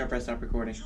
gonna press stop recording.